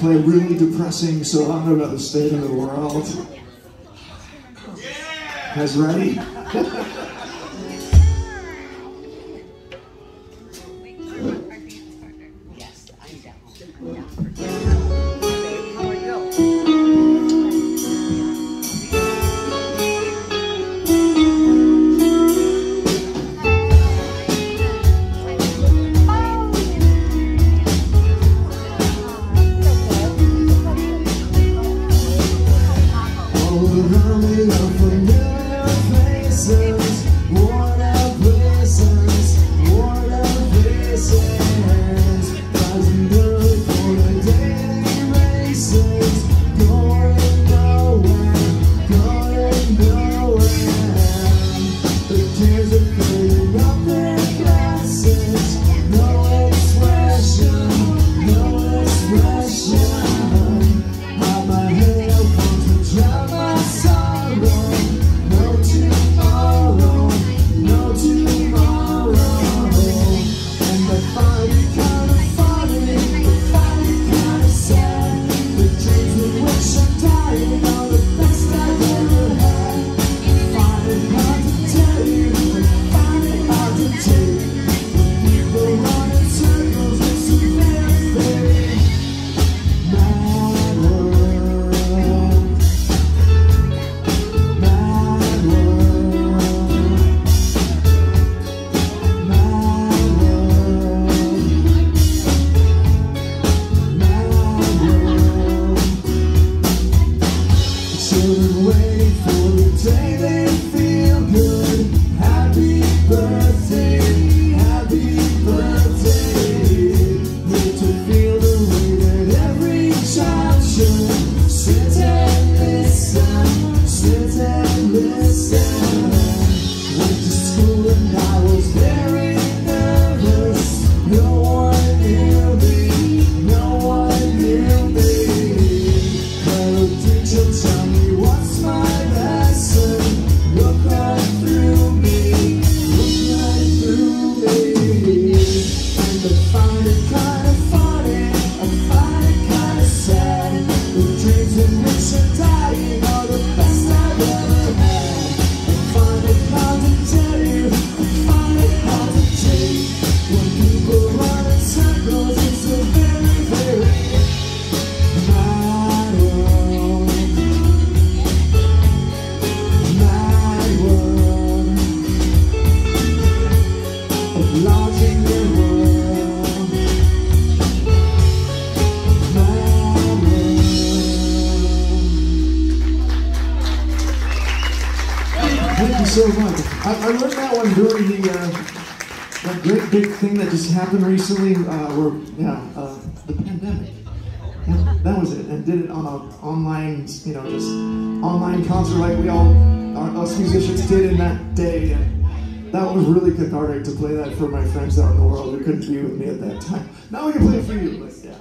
play really depressing song about the state of the world. Guys ready? how many of you Every time. you so much. I, I learned that one during the, uh, great big thing that just happened recently, uh, where, yeah, uh, the pandemic. And that was it, and did it on an online, you know, just online concert like we all, our, us musicians did in that day. And that was really cathartic to play that for my friends out in the world who couldn't be with me at that time. Now we can play it for you, but yeah.